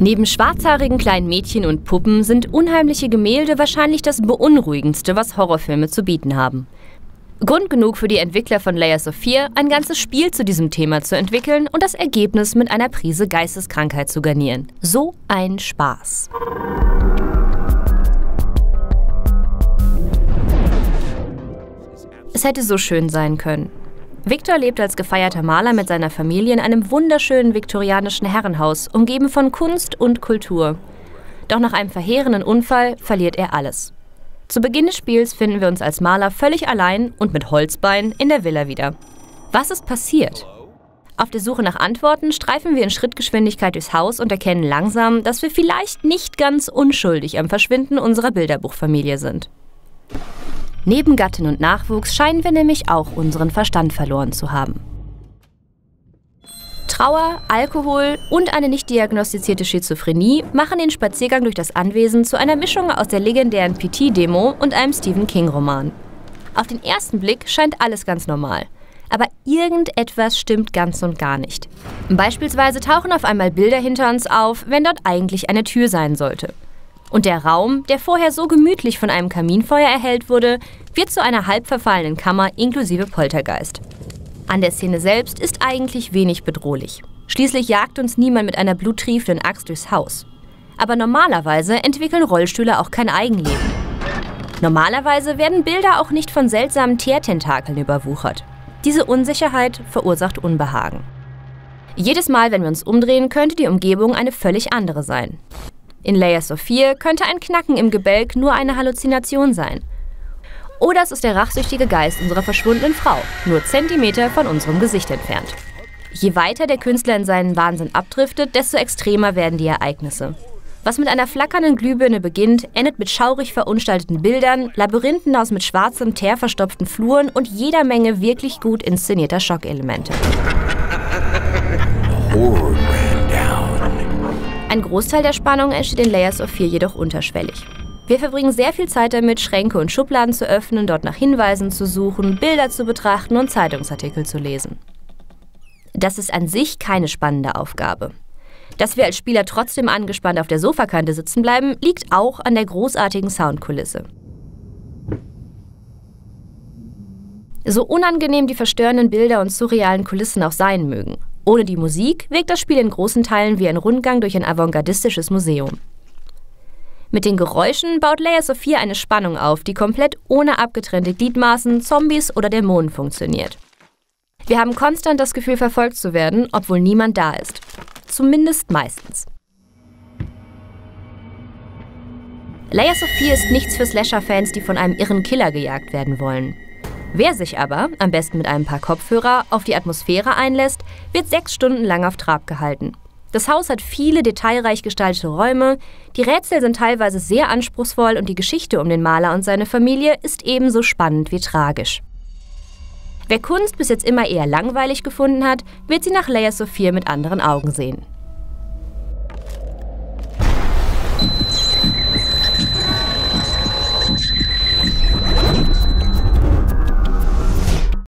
Neben schwarzhaarigen kleinen Mädchen und Puppen sind unheimliche Gemälde wahrscheinlich das beunruhigendste, was Horrorfilme zu bieten haben. Grund genug für die Entwickler von Layers of Fear, ein ganzes Spiel zu diesem Thema zu entwickeln und das Ergebnis mit einer Prise Geisteskrankheit zu garnieren. So ein Spaß. Es hätte so schön sein können. Victor lebt als gefeierter Maler mit seiner Familie in einem wunderschönen viktorianischen Herrenhaus, umgeben von Kunst und Kultur. Doch nach einem verheerenden Unfall verliert er alles. Zu Beginn des Spiels finden wir uns als Maler völlig allein und mit Holzbein in der Villa wieder. Was ist passiert? Auf der Suche nach Antworten streifen wir in Schrittgeschwindigkeit durchs Haus und erkennen langsam, dass wir vielleicht nicht ganz unschuldig am Verschwinden unserer Bilderbuchfamilie sind. Neben Gattin und Nachwuchs scheinen wir nämlich auch unseren Verstand verloren zu haben. Trauer, Alkohol und eine nicht diagnostizierte Schizophrenie machen den Spaziergang durch das Anwesen zu einer Mischung aus der legendären PT-Demo und einem Stephen King-Roman. Auf den ersten Blick scheint alles ganz normal. Aber irgendetwas stimmt ganz und gar nicht. Beispielsweise tauchen auf einmal Bilder hinter uns auf, wenn dort eigentlich eine Tür sein sollte. Und der Raum, der vorher so gemütlich von einem Kaminfeuer erhellt wurde, wird zu einer halb verfallenen Kammer inklusive Poltergeist. An der Szene selbst ist eigentlich wenig bedrohlich. Schließlich jagt uns niemand mit einer bluttriefenden Axt durchs Haus. Aber normalerweise entwickeln Rollstühle auch kein Eigenleben. Normalerweise werden Bilder auch nicht von seltsamen Teertentakeln überwuchert. Diese Unsicherheit verursacht Unbehagen. Jedes Mal, wenn wir uns umdrehen, könnte die Umgebung eine völlig andere sein. In Layers of Fear könnte ein Knacken im Gebälk nur eine Halluzination sein. Oder es ist der rachsüchtige Geist unserer verschwundenen Frau, nur Zentimeter von unserem Gesicht entfernt. Je weiter der Künstler in seinen Wahnsinn abdriftet, desto extremer werden die Ereignisse. Was mit einer flackernden Glühbirne beginnt, endet mit schaurig verunstalteten Bildern, Labyrinthen aus mit schwarzem Teer verstopften Fluren und jeder Menge wirklich gut inszenierter Schockelemente. Horror ein Großteil der Spannung entsteht in Layers of 4 jedoch unterschwellig. Wir verbringen sehr viel Zeit damit, Schränke und Schubladen zu öffnen, dort nach Hinweisen zu suchen, Bilder zu betrachten und Zeitungsartikel zu lesen. Das ist an sich keine spannende Aufgabe. Dass wir als Spieler trotzdem angespannt auf der Sofakante sitzen bleiben, liegt auch an der großartigen Soundkulisse. So unangenehm die verstörenden Bilder und surrealen Kulissen auch sein mögen. Ohne die Musik wirkt das Spiel in großen Teilen wie ein Rundgang durch ein avantgardistisches Museum. Mit den Geräuschen baut Layers of 4 eine Spannung auf, die komplett ohne abgetrennte Gliedmaßen, Zombies oder Dämonen funktioniert. Wir haben konstant das Gefühl, verfolgt zu werden, obwohl niemand da ist. Zumindest meistens. Layers of 4 ist nichts für Slasher-Fans, die von einem irren Killer gejagt werden wollen. Wer sich aber, am besten mit einem paar Kopfhörer, auf die Atmosphäre einlässt, wird sechs Stunden lang auf Trab gehalten. Das Haus hat viele detailreich gestaltete Räume, die Rätsel sind teilweise sehr anspruchsvoll und die Geschichte um den Maler und seine Familie ist ebenso spannend wie tragisch. Wer Kunst bis jetzt immer eher langweilig gefunden hat, wird sie nach Layers of 4 mit anderen Augen sehen.